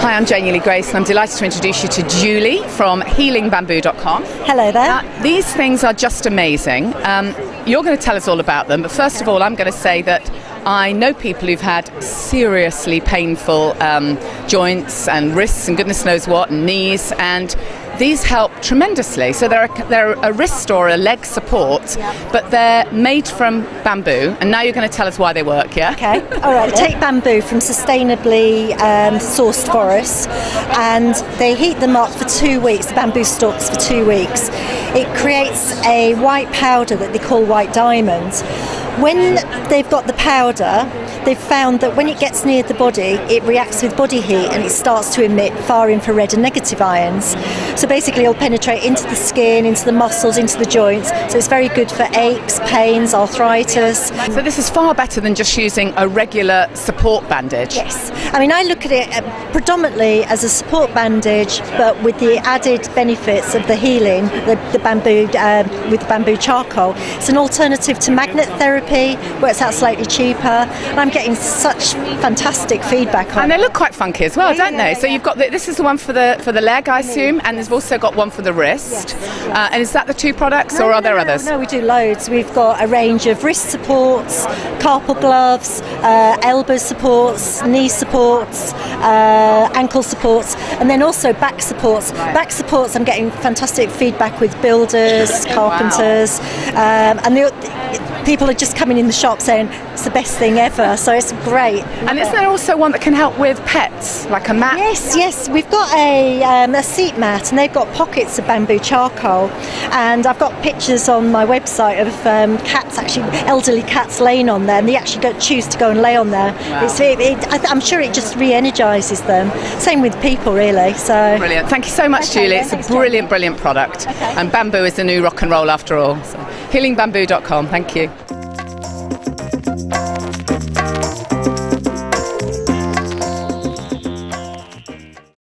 Hi, I'm Janey Lee Grace, and I'm delighted to introduce you to Julie from healingbamboo.com. Hello there. Now, these things are just amazing. Um, you're going to tell us all about them, but first of all, I'm going to say that I know people who've had seriously painful um, joints and wrists and goodness knows what, and knees, and these help tremendously. So they're a, they're a wrist or a leg support, but they're made from bamboo. And now you're going to tell us why they work, yeah? Okay. All right. Take bamboo from sustainably um, sourced forests, and they heat them up for two weeks. The bamboo stalks for two weeks. It creates a white powder that they call white diamond. When they've got the powder, they've found that when it gets near the body, it reacts with body heat and it starts to emit far infrared and negative ions. So basically, it'll penetrate into the skin, into the muscles, into the joints. So it's very good for aches, pains, arthritis. So this is far better than just using a regular support bandage. Yes. I mean, I look at it uh, predominantly as a support bandage, but with the added benefits of the healing, the, the bamboo uh, with the bamboo charcoal. It's an alternative to magnet therapy, works out slightly cheaper, and I'm getting such fantastic feedback on. And they look quite funky as well, don't they? So you've got the, this is the one for the for the leg, I assume, and there's also got one for the wrist. Uh, and is that the two products, No, or no, are there no, others? No, we do loads. We've got a range of wrist supports, carpal gloves, uh, elbow supports, knee supports, uh, ankle supports, and then also back supports. Back supports, I'm getting fantastic feedback with builders, carpenters, um, and the, people are just coming in the shop saying it's the best thing ever. So it's great. And is there also one that can help with pets, like a mat? Yes, yes. We've got a, um, a seat mat and they've got pockets of bamboo charcoal. And I've got pictures on my website of um, cats, actually, elderly cats laying on there. And they actually go, choose to go and lay on there. It's, it, it, I I'm sure it just re energises them. Same with people, really. So Brilliant. Thank you so much, Okay, Julie. It's thanks, a brilliant, brilliant product. And bamboo is the new rock and roll after all. So, healingbamboo.com. Thank you.